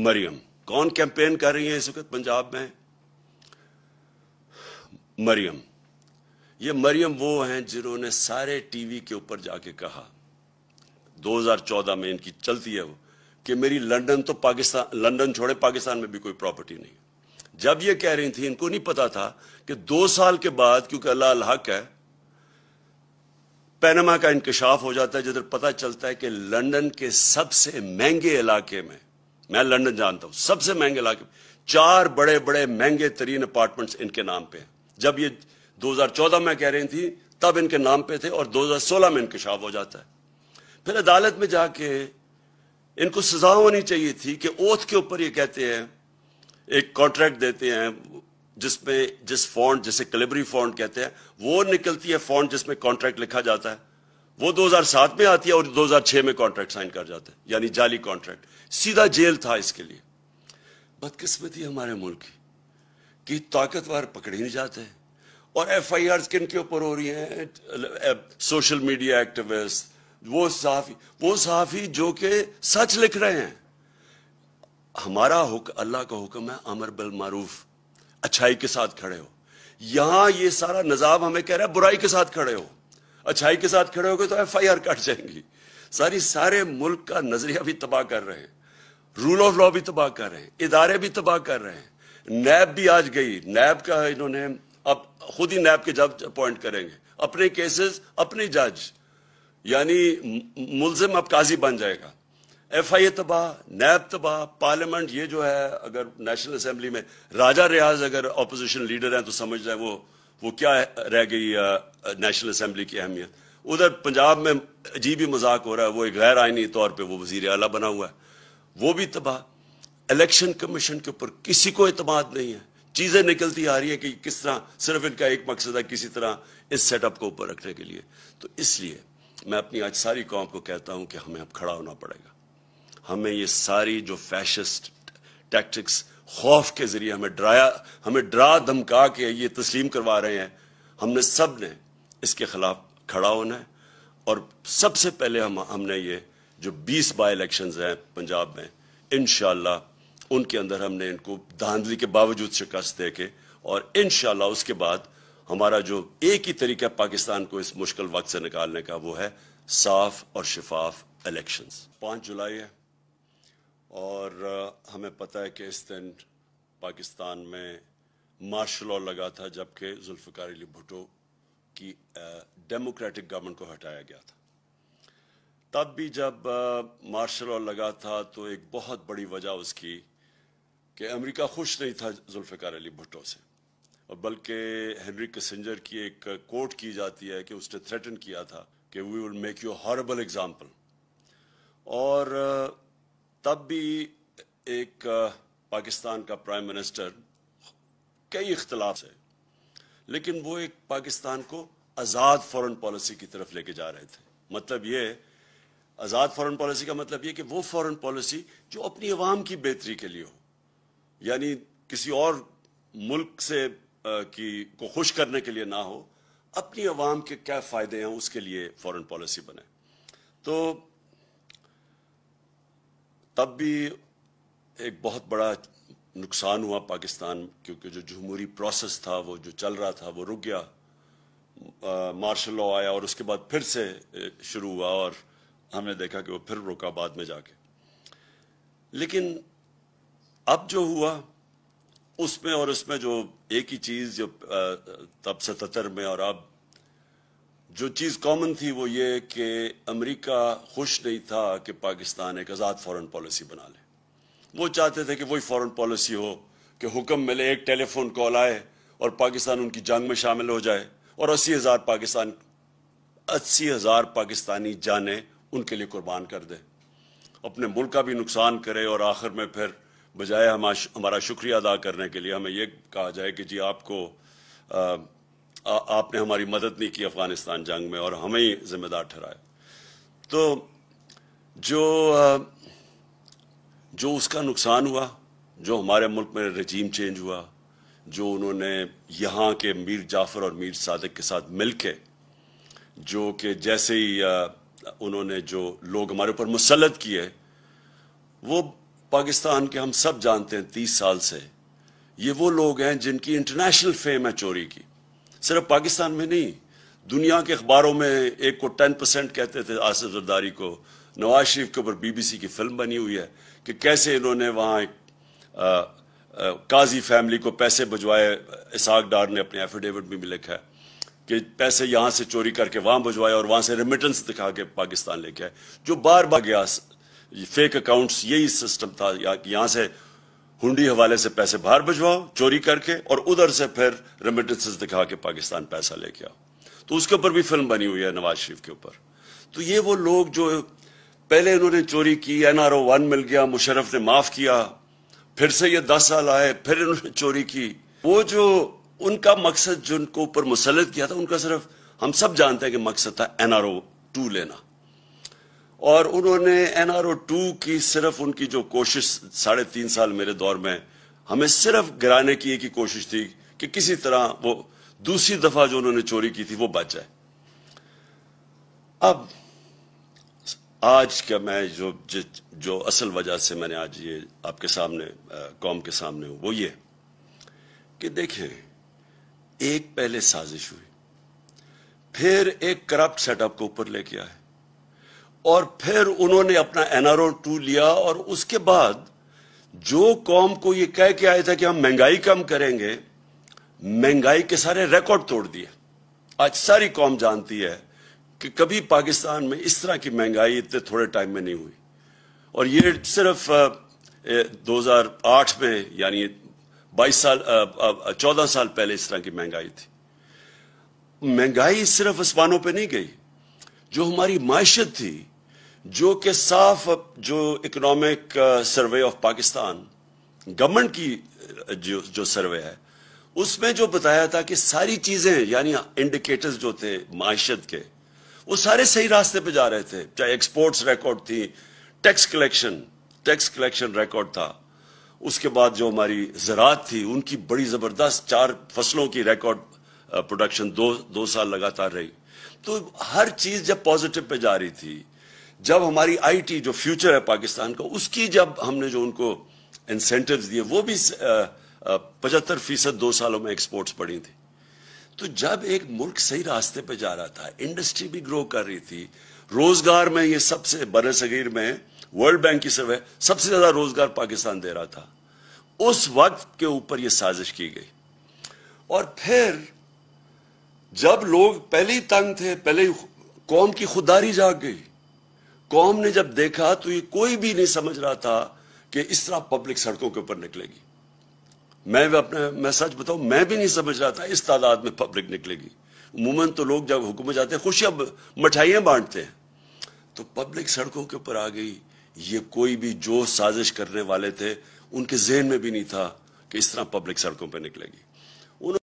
मरियम। कौन कैंपेन कर रही है इस वक्त पंजाब में? मरियम। ये मरियम वो हैं जिन्होंने सारे टीवी के ऊपर जाके कहा 2014 में इनकी चलती है वो, कि मेरी लंदन तो पाकिस्तान, लंदन छोड़े, पाकिस्तान में भी कोई प्रॉपर्टी नहीं जब ये कह रही थी, इनको नहीं पता था कि दो साल के बाद, क्योंकि अल्लाह अल हक है पैनमा का इंकशाफ हो जाता है, जिधर पता चलता है कि लंदन के सबसे महँगे इलाके में मैं लंदन जानता हूँ। सबसे महँगे इलाके चार बड़े बड़े महँगे तरीन अपार्टमेंट्स इनके नाम पे जब ये 2014 में कह रही थी, तब इनके नाम पे थे और 2016 में इंकशाफ हो जाता है। फिर अदालत में जाके इनको सजा होनी चाहिए थी कि ओथ के ऊपर ये कहते हैं, एक कॉन्ट्रैक्ट देते हैं, जिसमें, जिस फॉन्ट जिसे कलेबरी फॉन्ट कहते हैं, वो निकलती है फॉन्ट जिसमें कॉन्ट्रैक्ट लिखा जाता है। वो 2007 में आती है और 2006 में कॉन्ट्रैक्ट साइन कर जाता है, यानी जाली कॉन्ट्रैक्ट सीधा जेल था इसके लिए। बदकिस्मती हमारे मुल्क की, कि ताकतवर पकड़े नहीं जाते और एफ़ आई आर किन के ऊपर हो रही हैं? सोशल मीडिया एक्टिविस्ट वो सहाफी वो सहाफी जो कि सच लिख रहे हैं। हमारा हुक्म अल्लाह का हुक्म है, अमर बिल मारूफ, अच्छाई के साथ खड़े हो। यहाँ ये सारा निज़ाम हमें कह रहा है, बुराई के साथ खड़े हो। अच्छाई के साथ खड़े हो गए तो एफ़ आई आर कट जाएँगी। सारी, सारे मुल्क का नज़रिया भी तबाह कर रहे हैं। रूल ऑफ़ लॉ भी तबाह कर रहे हैं। इदारे भी तबाह कर रहे हैं। नैब भी आज गई। नैब का इन्होंने अब खुद ही नैब के जज अपॉइंट करेंगे। अपने केसेस अपने जज यानी मुलजिम अब काजी बन जाएगा। एफ़ आई ए तबाह, नैब तबाह, पार्लियामेंट ये जो है, अगर नेशनल असेंबली में राजा रियाज अगर अपोजिशन लीडर हैं तो समझ जाए वो वो क्या रह गई नेशनल असेंबली की अहमियत। उधर पंजाब में अजीब ही मज़ाक हो रहा है, वो एक गैर आइनी तौर पर वो वज़ीर अला बना हुआ है। वो भी तबाह। इलेक्शन कमीशन के ऊपर किसी को अतमाद नहीं है। चीज़ें निकलती आ रही है कि किस तरह, सिर्फ़ इनका एक मकसद है किसी तरह इस सेटअप को ऊपर रखने के लिए। तो इसलिए मैं अपनी आज सारी कौम को कहता हूँ कि हमें अब खड़ा होना पड़ेगा। हमें ये सारी जो फैशिस्ट टैक्टिक्स खौफ के ज़रिए हमें डराया, हमें डरा धमका के ये तस्लीम करवा रहे हैं। हमने सबने इसके खिलाफ खड़ा होना है। और सबसे पहले हम, हमने ये जो 20 बाई इलेक्शंस हैं पंजाब में इन उनके अंदर हमने इनको धांधली के बावजूद शिकस्त दे के और इन उसके बाद हमारा जो एक ही तरीका पाकिस्तान को इस मुश्किल वक्त से निकालने का, वो है साफ़ और शिफाफ इलेक्शंस। पाँच जुलाई है। और हमें पता है कि इस दिन पाकिस्तान में मार्शल लॉ लगा था जबकि जुल्फ़िकार अली भुट्टो की डेमोक्रेटिक गवर्नमेंट को हटाया गया था। तब भी जब मार्शल लॉ लगा था तो एक बहुत बड़ी वजह उसकी कि अमेरिका खुश नहीं था जुल्फ़िकार अली भुटो से। और बल्कि हेनरी कसेंजर की एक कोर्ट की जाती है कि उसने थ्रेटन किया था कि we will make you horrible example और तब भी एक पाकिस्तान का प्राइम मिनिस्टर कई इख्तलाफ है लेकिन वो एक पाकिस्तान को आज़ाद फॉरेन पॉलिसी की तरफ़ लेके जा रहे थे। मतलब ये आज़ाद फॉरेन पॉलिसी का मतलब ये कि वो फॉरेन पॉलिसी जो अपनी आवाम की बेहतरी के लिए हो यानी किसी और मुल्क से आ, की को खुश करने के लिए ना हो अपनी आवाम के क्या फ़ायदे हैं उसके लिए फॉरेन पॉलिसी बने। तो तब भी एक बहुत बड़ा नुकसान हुआ पाकिस्तान, क्योंकि जो जमहूरी प्रोसेस था, वो जो चल रहा था, वो रुक गया। मार्शल लॉ आया और उसके बाद फिर से शुरू हुआ और हमने देखा कि वो फिर रुका बाद में जाके। लेकिन अब जो हुआ, उसमें और उसमें जो एक ही चीज़, जो तब सतर में और अब जो चीज़ कॉमन थी वो ये कि अमेरिका खुश नहीं था कि पाकिस्तान एक आज़ाद फॉरेन पॉलिसी बना ले। वो चाहते थे कि वही फॉरेन पॉलिसी हो कि हुक्म मिले एक टेलीफोन कॉल आए और पाकिस्तान उनकी जंग में शामिल हो जाए और अस्सी हज़ार पाकिस्तान अस्सी हज़ार पाकिस्तानी जाने उनके लिए कुर्बान कर दे। अपने मुल्क का भी नुकसान करे और आखिर में फिर बजाय हमारा शुक्रिया अदा करने के लिए हमें यह कहा जाए कि जी आपको आ, आ, आपने हमारी मदद नहीं की अफ़गानिस्तान जंग में और हमें ही जिम्मेदार ठहराया। तो जो जो उसका नुकसान हुआ जो हमारे मुल्क में रजीम चेंज हुआ जो उन्होंने यहाँ के मीर जाफ़र और मीर सादक के साथ मिलके जो कि जैसे ही उन्होंने जो लोग हमारे ऊपर मुसलत किए वो पाकिस्तान के हम सब जानते हैं तीस साल से ये वो लोग हैं जिनकी इंटरनेशनल फेम है चोरी की। सिर्फ़ पाकिस्तान में नहीं, दुनिया के अखबारों में एक को टेन परसेंट कहते थे आसिफ जरदारी को। नवाज़ शरीफ के ऊपर बीबीसी की फ़िल्म बनी हुई है कि कैसे इन्होंने वहाँ एक काजी फैमिली को पैसे भिजवाए, इसाक डार ने अपने एफिडेविट में भी लिखा है कि पैसे यहाँ से चोरी करके वहाँ भिजवाए और वहाँ से रेमिटेंस दिखा के पाकिस्तान लेके आए। जो बार बार गया फेक अकाउंट्स यही सिस्टम था यहाँ से हुंडी हवाले से पैसे बाहर भिजवाओ, चोरी करके, और उधर से फिर रेमिटेंसेस दिखा के पाकिस्तान पैसा लेके आओ। तो उसके ऊपर भी फ़िल्म बनी हुई है नवाज़ शरीफ के ऊपर। तो ये वो लोग जो पहले इन्होंने चोरी की, एनआरओ वन मिल गया मुशरफ ने माफ़ किया, फिर से ये दस साल आए, फिर इन्होंने चोरी की। वो जो उनका मकसद जिनको ऊपर मुसलत किया था, उनका सिर्फ़, हम सब जानते हैं कि मकसद था एनआरओ टू लेना। और उन्होंने एनआरओ टू की सिर्फ़ उनकी जो कोशिश साढ़े तीन साल मेरे दौर में, हमें सिर्फ़ गिराने की एक ही कोशिश थी कि किसी तरह वो दूसरी दफ़ा जो उन्होंने चोरी की थी वो बच जाए। अब आज का मैं जो जो असल वजह से मैंने आज ये आपके सामने कौम के सामने हूँ, वो ये कि देखें एक पहले साजिश हुई, फिर एक करप्ट सेटअप को ऊपर लेके आए। और फिर उन्होंने अपना एनआरओ टू लिया और उसके बाद जो कौम को ये कह के आया था कि हम महँगाई कम करेंगे, महँगाई के सारे रिकॉर्ड तोड़ दिए। आज सारी कौम जानती है कि कभी पाकिस्तान में इस तरह की महँगाई इतने थोड़े टाइम में नहीं हुई। और ये सिर्फ़ 2008 में, यानी 22 साल 14 साल पहले इस तरह की महँगाई थी। महँगाई सिर्फ़ आसमानों पे नहीं गई, जो हमारी माशत थी जो कि साफ़ जो economic survey of Pakistan government की जो जो सर्वे है, उसमें जो बताया था कि सारी चीज़ें, यानी इंडिकेटर्स जो थे माशत के, वो सारे सही रास्ते पे जा रहे थे। चाहे एक्सपोर्ट्स रिकॉर्ड थी tax collection tax collection record था। उसके बाद जो हमारी ज़रात थी, उनकी बड़ी ज़बरदस्त चार फ़सलों की रिकॉर्ड प्रोडक्शन दो दो साल लगातार रही। तो हर चीज़ जब पॉजिटिव पे जा रही थी जब हमारी आईटी जो फ्यूचर है पाकिस्तान का, उसकी जब हमने जो उनको इंसेंटिव्स दिए, वो भी पचहत्तर फ़ीसद दो सालों में एक्सपोर्ट्स पड़ी थी। तो जब एक मुल्क सही रास्ते पर जा रहा था इंडस्ट्री भी ग्रो कर रही थी, रोज़गार में ये सबसे बर सगीर में वर्ल्ड बैंक की सर्वे, सबसे ज़्यादा रोज़गार पाकिस्तान दे रहा था। उस वक्त के ऊपर यह साजिश की गई। और फिर, जब लोग पहले ही तंग थे, पहले ही कौम की खुददारी जाग गई कौम ने जब देखा तो ये कोई भी नहीं समझ रहा था कि इस तरह पब्लिक सड़कों के ऊपर निकलेगी। मैं अपने, मैं सच बताऊँ, मैं भी नहीं समझ रहा था इस तादाद में पब्लिक निकलेगी। उमूमन तो लोग जब हुकूमत जाते हैं, खुशियाँ मिठाइयाँ बांटते हैं तो पब्लिक सड़कों के ऊपर आ गई। ये कोई भी जो साजिश करने वाले थे, उनके जहन में भी नहीं था कि इस तरह पब्लिक सड़कों पर निकलेगी।